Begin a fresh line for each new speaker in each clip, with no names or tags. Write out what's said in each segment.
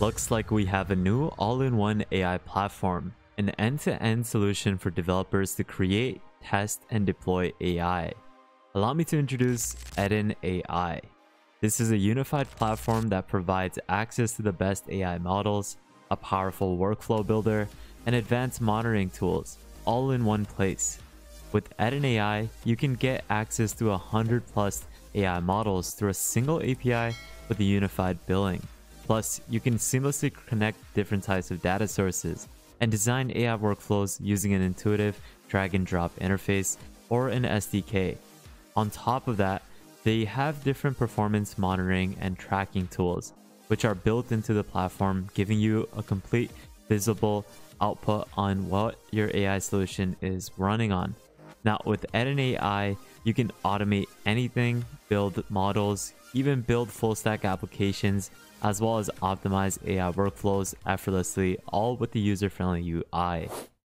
Looks like we have a new all-in-one AI platform, an end-to-end solution for developers to create, test, and deploy AI. Allow me to introduce Eden AI. This is a unified platform that provides access to the best AI models, a powerful workflow builder, and advanced monitoring tools, all in one place. With Eden AI, you can get access to 100 plus AI models through a single API with a unified billing. Plus, you can seamlessly connect different types of data sources and design AI workflows using an intuitive drag and drop interface or an SDK. On top of that, they have different performance monitoring and tracking tools, which are built into the platform, giving you a complete visible output on what your AI solution is running on. Now, with Eden AI, you can automate anything, build models, even build full stack applications, as well as optimize AI workflows effortlessly, all with the user friendly UI.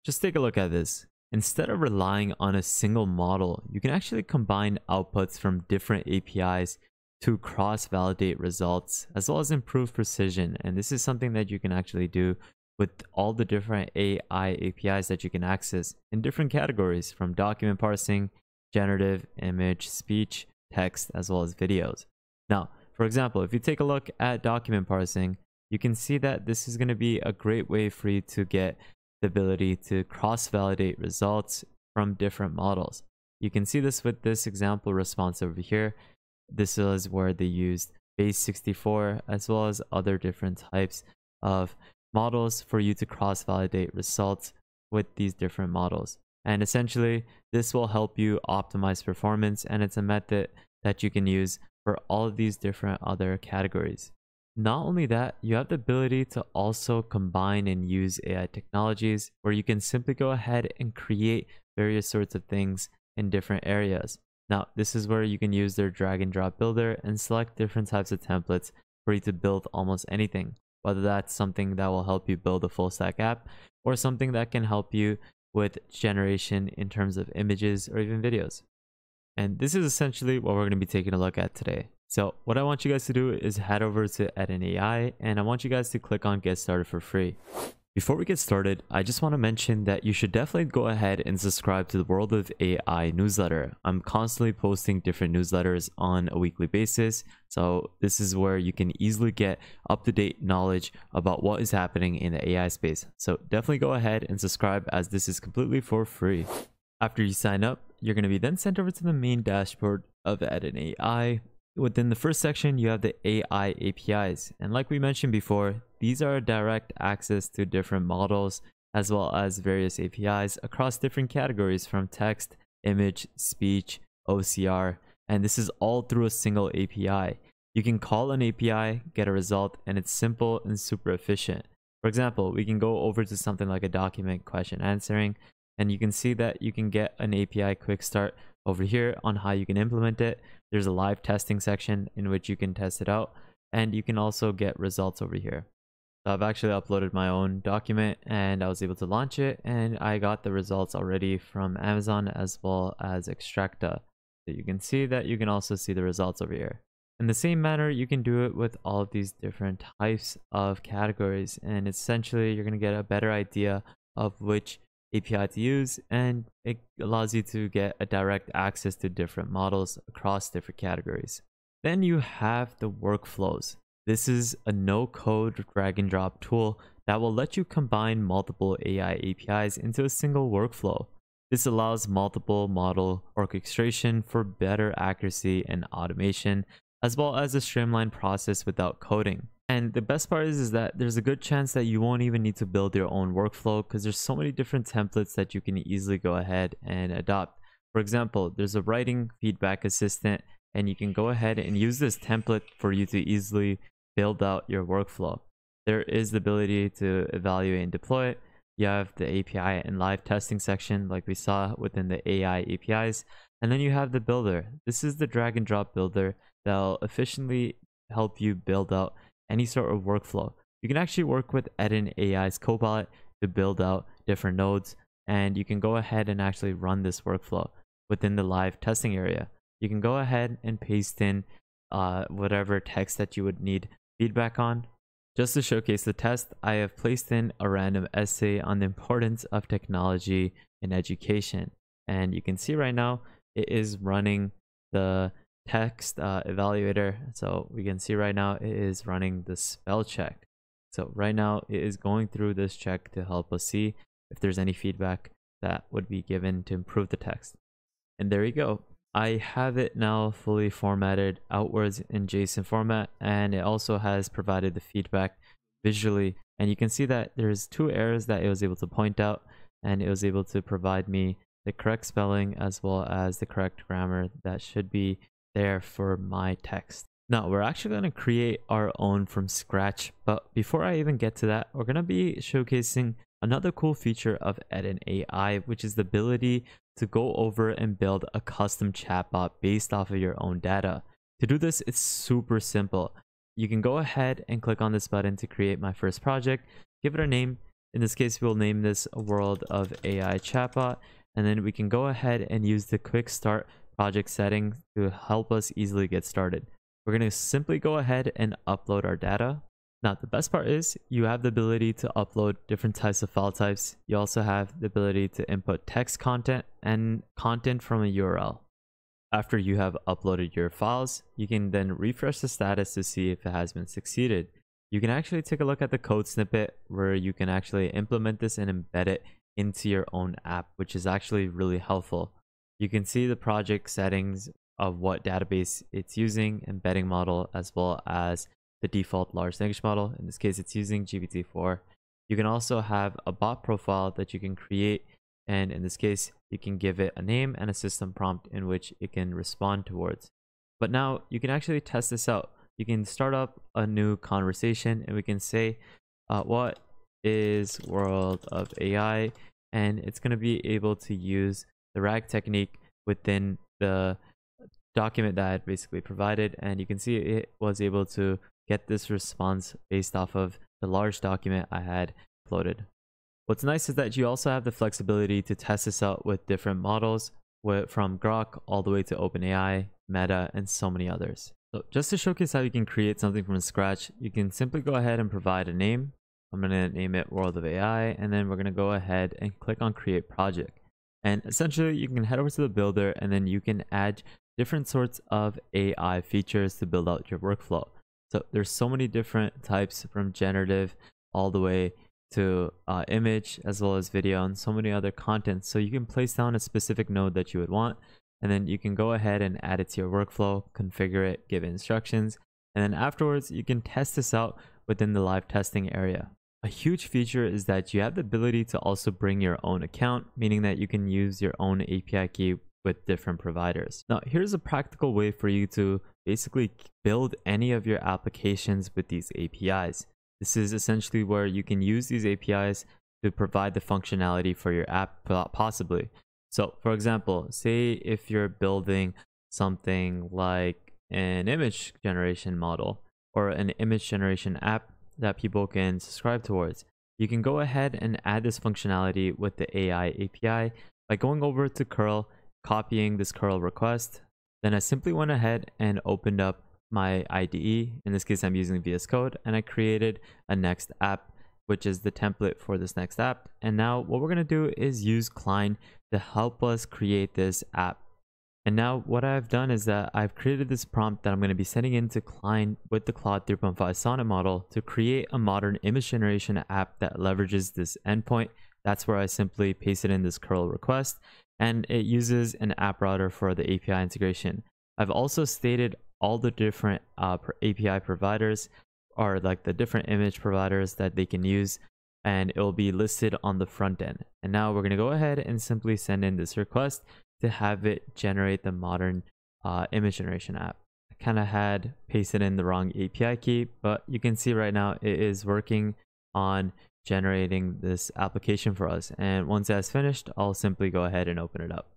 Just take a look at this. Instead of relying on a single model, you can actually combine outputs from different APIs to cross validate results as well as improve precision. And this is something that you can actually do with all the different AI APIs that you can access in different categories from document parsing, generative, image, speech, text, as well as videos. Now, for example, if you take a look at document parsing, you can see that this is going to be a great way for you to get the ability to cross-validate results from different models. You can see this with this example response over here. This is where they used base 64 as well as other different types of models for you to cross-validate results with these different models. And essentially, this will help you optimize performance and it's a method that you can use for all of these different other categories. Not only that, you have the ability to also combine and use AI technologies where you can simply go ahead and create various sorts of things in different areas. Now, this is where you can use their drag and drop builder and select different types of templates for you to build almost anything, whether that's something that will help you build a full stack app or something that can help you with generation in terms of images or even videos. And this is essentially what we're going to be taking a look at today. So what I want you guys to do is head over to Eden AI and I want you guys to click on get started for free. Before we get started, I just want to mention that you should definitely go ahead and subscribe to the World of AI newsletter. I'm constantly posting different newsletters on a weekly basis. So this is where you can easily get up-to-date knowledge about what is happening in the AI space. So definitely go ahead and subscribe as this is completely for free. After you sign up, you're going to be then sent over to the main dashboard of Eden AI. Within the first section, you have the AI APIs. And like we mentioned before, these are direct access to different models as well as various APIs across different categories from text, image, speech, OCR, and this is all through a single API. You can call an API, get a result, and it's simple and super efficient. For example, we can go over to something like a document question answering, and you can see that you can get an API quick start over here on how you can implement it. There's a live testing section in which you can test it out and you can also get results over here. So I've actually uploaded my own document and I was able to launch it and I got the results already from Amazon as well as Extracta. So you can see that you can also see the results over here. In the same manner, you can do it with all of these different types of categories and essentially you're going to get a better idea of which API to use and it allows you to get a direct access to different models across different categories. Then you have the workflows. This is a no code drag and drop tool that will let you combine multiple AI APIs into a single workflow. This allows multiple model orchestration for better accuracy and automation, as well as a streamlined process without coding. And the best part is, is that there's a good chance that you won't even need to build your own workflow because there's so many different templates that you can easily go ahead and adopt. For example, there's a writing feedback assistant and you can go ahead and use this template for you to easily build out your workflow. There is the ability to evaluate and deploy it. You have the API and live testing section like we saw within the AI APIs. And then you have the builder. This is the drag and drop builder that'll efficiently help you build out any sort of workflow. You can actually work with Eden AI's Copilot to build out different nodes, and you can go ahead and actually run this workflow within the live testing area. You can go ahead and paste in uh, whatever text that you would need feedback on, Just to showcase the test, I have placed in a random essay on the importance of technology in education. And you can see right now, it is running the text uh, evaluator. So we can see right now, it is running the spell check. So right now, it is going through this check to help us see if there's any feedback that would be given to improve the text. And there you go. I have it now fully formatted outwards in JSON format and it also has provided the feedback visually and you can see that there's two errors that it was able to point out and it was able to provide me the correct spelling as well as the correct grammar that should be there for my text. Now we're actually going to create our own from scratch but before I even get to that we're going to be showcasing Another cool feature of Eden AI, which is the ability to go over and build a custom chatbot based off of your own data. To do this, it's super simple. You can go ahead and click on this button to create my first project, give it a name. In this case, we'll name this World of AI Chatbot, and then we can go ahead and use the quick start project settings to help us easily get started. We're going to simply go ahead and upload our data. Now, the best part is you have the ability to upload different types of file types. You also have the ability to input text content and content from a URL. After you have uploaded your files, you can then refresh the status to see if it has been succeeded. You can actually take a look at the code snippet where you can actually implement this and embed it into your own app, which is actually really helpful. You can see the project settings of what database it's using, embedding model, as well as the default large language model. In this case, it's using GPT-4. You can also have a bot profile that you can create. And in this case, you can give it a name and a system prompt in which it can respond towards. But now you can actually test this out. You can start up a new conversation and we can say, uh, what is world of AI? And it's going to be able to use the RAG technique within the document that I had basically provided. And you can see it was able to get this response based off of the large document I had uploaded. What's nice is that you also have the flexibility to test this out with different models from Grok all the way to OpenAI, Meta, and so many others. So just to showcase how you can create something from scratch, you can simply go ahead and provide a name. I'm going to name it World of AI, and then we're going to go ahead and click on Create Project. And essentially, you can head over to the builder, and then you can add different sorts of AI features to build out your workflow. So there's so many different types from generative all the way to uh, image as well as video and so many other content. So you can place down a specific node that you would want and then you can go ahead and add it to your workflow, configure it, give instructions, and then afterwards you can test this out within the live testing area. A huge feature is that you have the ability to also bring your own account, meaning that you can use your own API key with different providers. Now, here's a practical way for you to basically build any of your applications with these APIs. This is essentially where you can use these APIs to provide the functionality for your app possibly. So for example, say if you're building something like an image generation model or an image generation app that people can subscribe towards, you can go ahead and add this functionality with the AI API by going over to curl, copying this curl request, then I simply went ahead and opened up my IDE. In this case, I'm using VS Code and I created a next app, which is the template for this next app. And now what we're gonna do is use Cline to help us create this app. And now what I've done is that I've created this prompt that I'm going to be sending into Cline with the Claude 3.5 Sonnet model to create a modern image generation app that leverages this endpoint. That's where I simply pasted in this curl request and it uses an app router for the API integration. I've also stated all the different uh, API providers or like the different image providers that they can use and it will be listed on the front end. And now we're going to go ahead and simply send in this request to have it generate the modern uh, image generation app. I kind of had pasted in the wrong API key, but you can see right now it is working on generating this application for us. And once that's finished, I'll simply go ahead and open it up.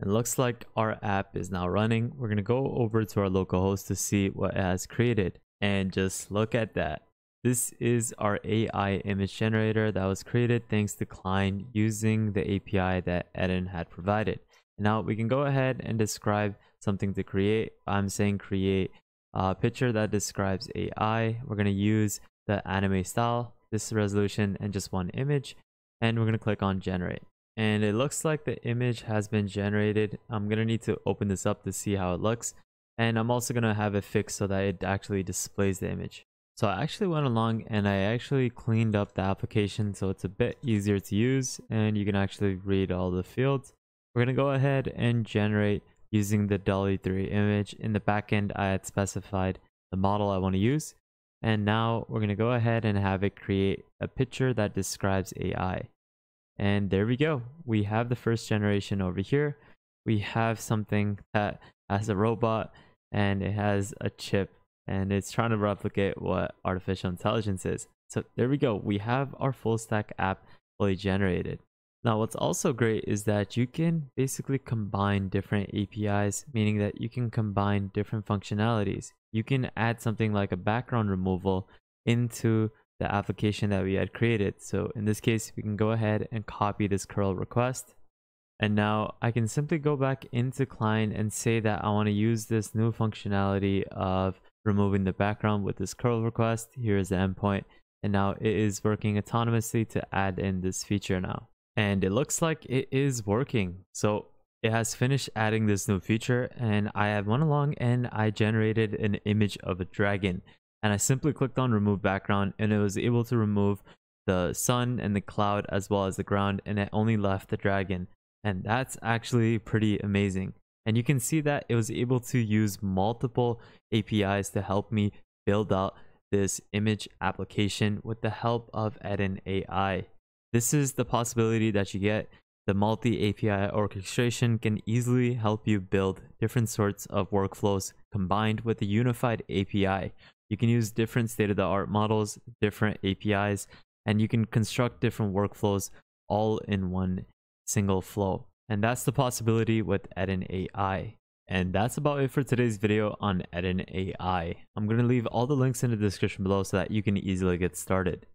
It looks like our app is now running. We're going to go over to our local host to see what it has created. And just look at that. This is our AI image generator that was created thanks to Cline using the API that Eden had provided. Now we can go ahead and describe something to create. I'm saying create a picture that describes AI. We're going to use the anime style, this resolution, and just one image. And we're going to click on generate. And it looks like the image has been generated. I'm going to need to open this up to see how it looks. And I'm also going to have it fixed so that it actually displays the image. So I actually went along and I actually cleaned up the application so it's a bit easier to use and you can actually read all the fields. We're going to go ahead and generate using the DALL-E 3 image. In the backend, I had specified the model I want to use. And now we're going to go ahead and have it create a picture that describes AI. And there we go. We have the first generation over here. We have something that has a robot and it has a chip and it's trying to replicate what artificial intelligence is. So there we go. We have our full stack app fully generated. Now, what's also great is that you can basically combine different APIs, meaning that you can combine different functionalities. You can add something like a background removal into the application that we had created. So in this case, we can go ahead and copy this curl request. And now I can simply go back into Cline and say that I want to use this new functionality of removing the background with this curl request. Here is the endpoint. And now it is working autonomously to add in this feature now. And it looks like it is working. So it has finished adding this new feature and I have went along and I generated an image of a dragon. And I simply clicked on remove background and it was able to remove the sun and the cloud as well as the ground and it only left the dragon. And that's actually pretty amazing. And you can see that it was able to use multiple APIs to help me build out this image application with the help of Eden AI. This is the possibility that you get. The multi API orchestration can easily help you build different sorts of workflows combined with a unified API. You can use different state of the art models, different APIs, and you can construct different workflows all in one single flow. And that's the possibility with Eden AI. And that's about it for today's video on Eden AI. I'm going to leave all the links in the description below so that you can easily get started.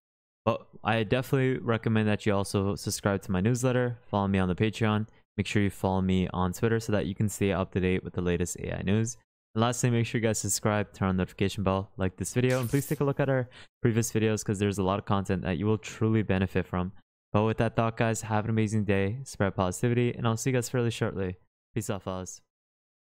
But I definitely recommend that you also subscribe to my newsletter, follow me on the Patreon, make sure you follow me on Twitter so that you can stay up to date with the latest AI news. And lastly, make sure you guys subscribe, turn on the notification bell, like this video, and please take a look at our previous videos because there's a lot of content that you will truly benefit from. But with that thought, guys, have an amazing day, spread positivity, and I'll see you guys fairly shortly. Peace out, fellas.